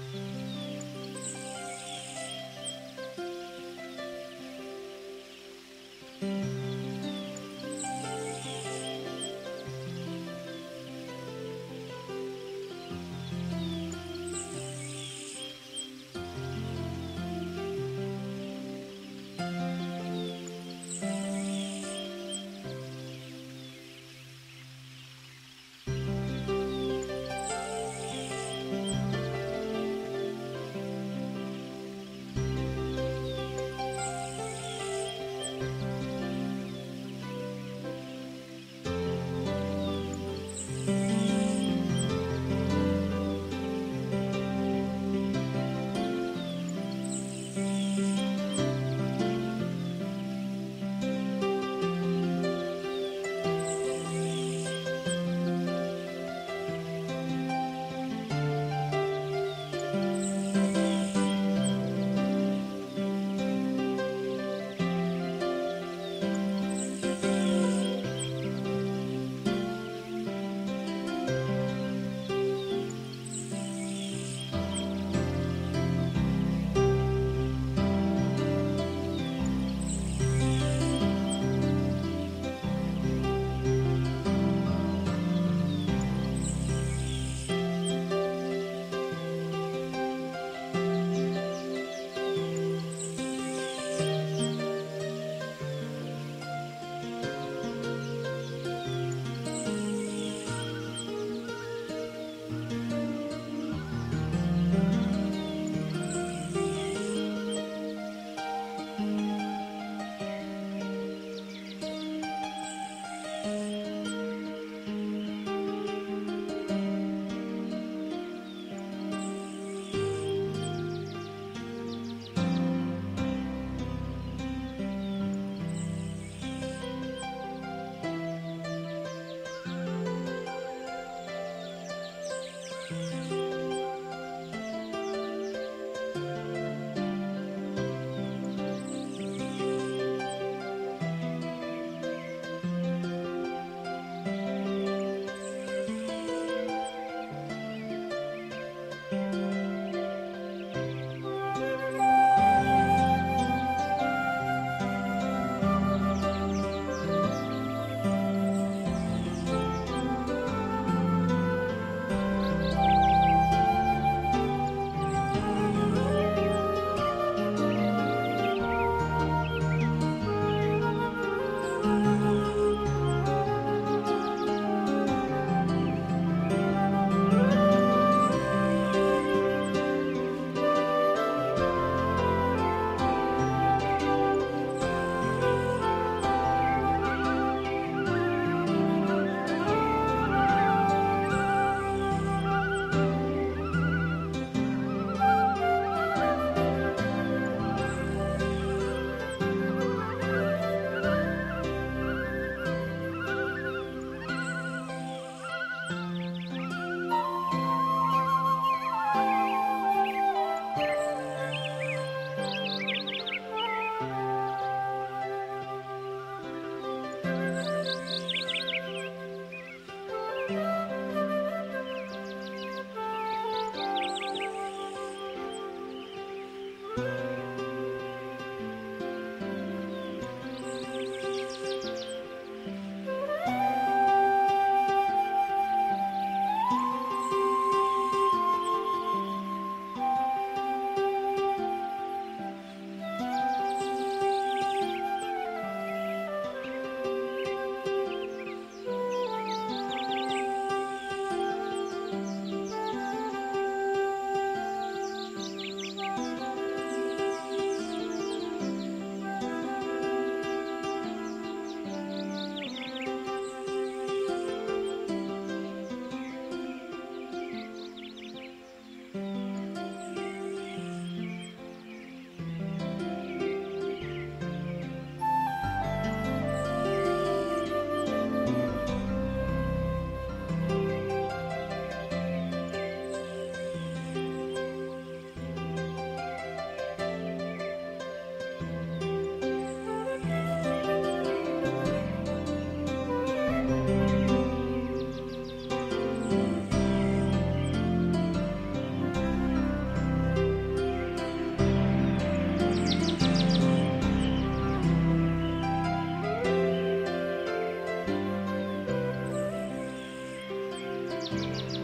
Thank Música